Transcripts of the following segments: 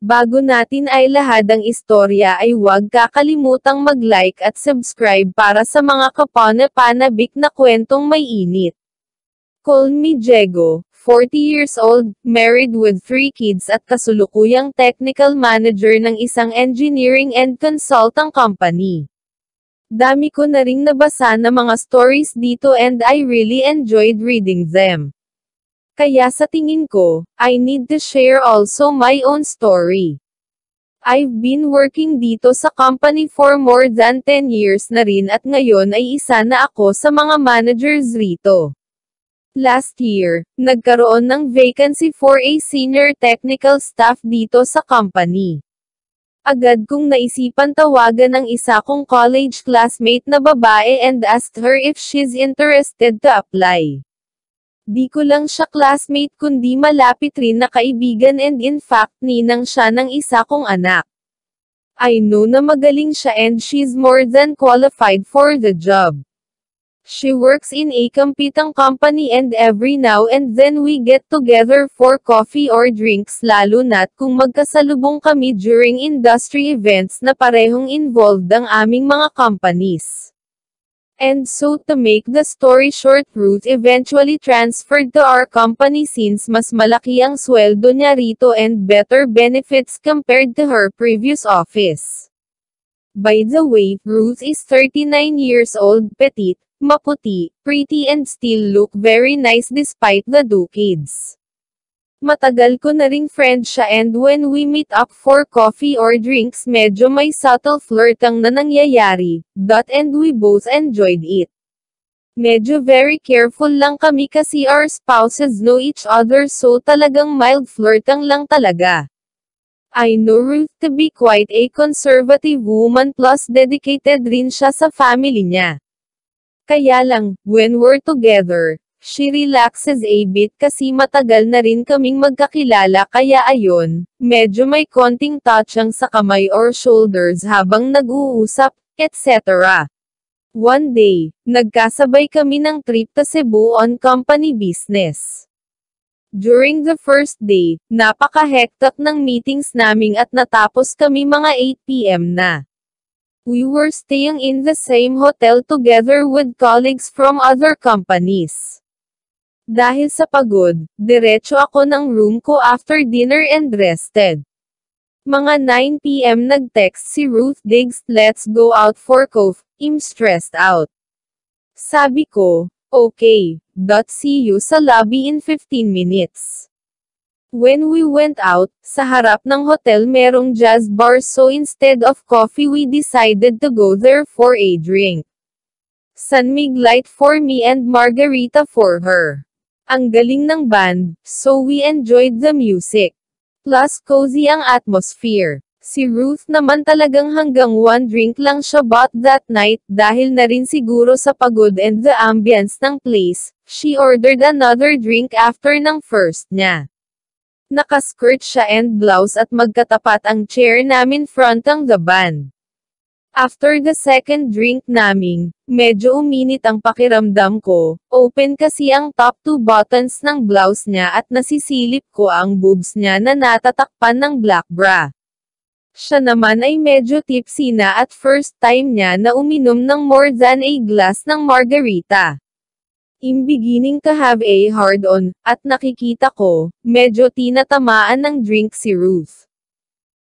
Bago natin ay lahad ang istorya ay huwag kakalimutang mag-like at subscribe para sa mga kapana-panabik na kwentong may init. Call me Diego, 40 years old, married with 3 kids at kasulukuyang technical manager ng isang engineering and consulting company. Dami ko na ring nabasa na mga stories dito and I really enjoyed reading them. Kaya sa tingin ko, I need to share also my own story. I've been working dito sa company for more than 10 years na rin at ngayon ay isa na ako sa mga managers rito. Last year, nagkaroon ng vacancy for a senior technical staff dito sa company. Agad kong naisipan tawagan ng isa kong college classmate na babae and asked her if she's interested to apply. Di ko lang siya classmate kundi malapit rin na kaibigan and in fact ninang siya ng isa kong anak. I know na magaling siya and she's more than qualified for the job. She works in a competing company and every now and then we get together for coffee or drinks lalo na't kung magkasalubong kami during industry events na parehong involved ang aming mga companies. And so to make the story short Ruth eventually transferred to our company since mas malaki ang sweldo niya rito and better benefits compared to her previous office. By the way, Ruth is 39 years old, petite, maputi, pretty and still look very nice despite the kids. Matagal ko na ring friend siya and when we meet up for coffee or drinks medyo may subtle flirtang na nangyayari, dot and we both enjoyed it. Medyo very careful lang kami kasi our spouses know each other so talagang mild flirtang lang talaga. I know Ruth to be quite a conservative woman plus dedicated rin siya sa family niya. Kaya lang, when we're together, She relaxes a bit kasi matagal na rin kaming magkakilala kaya ayon, medyo may konting touchang sa kamay or shoulders habang nag-uusap, etc. One day, nagkasabay kami ng trip to Cebu on company business. During the first day, napaka-hectic ng meetings naming at natapos kami mga 8pm na. We were staying in the same hotel together with colleagues from other companies. Dahil sa pagod, diretso ako ng room ko after dinner and rested. Mga 9pm nag-text si Ruth Diggs, let's go out for coffee, I'm stressed out. Sabi ko, okay, dot see you sa lobby in 15 minutes. When we went out, sa harap ng hotel merong jazz bar so instead of coffee we decided to go there for a drink. Sanmig light for me and margarita for her. Ang galing ng band, so we enjoyed the music. Plus cozy ang atmosphere. Si Ruth naman talagang hanggang one drink lang siya bought that night, dahil na rin siguro sa pagod and the ambience ng place, she ordered another drink after ng first niya. Nakaskirt siya and blouse at magkatapat ang chair namin front ang the band. After the second drink naming, medyo uminit ang pakiramdam ko, open kasi ang top two buttons ng blouse niya at nasisilip ko ang boobs niya na natatakpan ng black bra. Siya naman ay medyo tipsy na at first time niya na uminom ng more than a glass ng margarita. I'm beginning to have a hard-on, at nakikita ko, medyo tinatamaan ng drink si Ruth.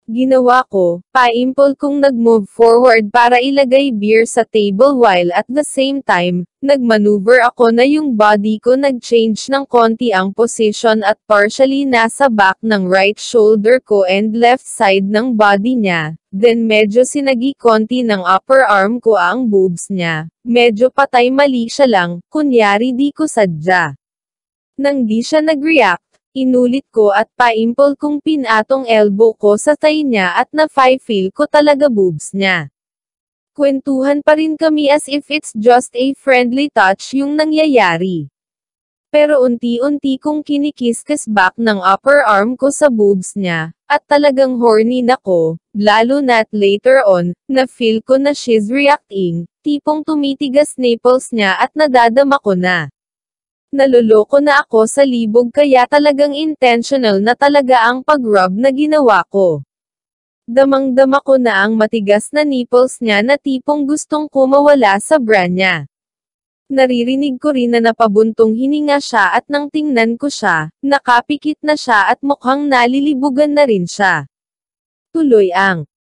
Ginawa ko, paimpol kong nag-move forward para ilagay beer sa table while at the same time, nagmaneuver ako na yung body ko nag-change ng konti ang position at partially nasa back ng right shoulder ko and left side ng body niya, then medyo sinagi konti ng upper arm ko ang boobs niya, medyo patay mali siya lang, kunyari di ko sadya. Nang di siya nag-react, Inulit ko at paimpol kong pinatong elbow ko sa tay niya at na-feel ko talaga boobs niya. Kwentuhan pa rin kami as if it's just a friendly touch yung nangyayari. Pero unti-unti kong kinikis-kiss back ng upper arm ko sa boobs niya, at talagang horny na ko, lalo na't later on, na feel ko na she's reacting, tipong tumitigas nipples niya at nadadama ko na. Naloloko na ako sa libog kaya talagang intentional na talaga ang pag-rub na ginawa ko. Damang-dama ko na ang matigas na nipples niya na tipong gustong kumawala sa bra niya. Naririnig ko rin na napabuntong hininga siya at nang tingnan ko siya, nakapikit na siya at mukhang nalilibugan na rin siya. Tuloy ang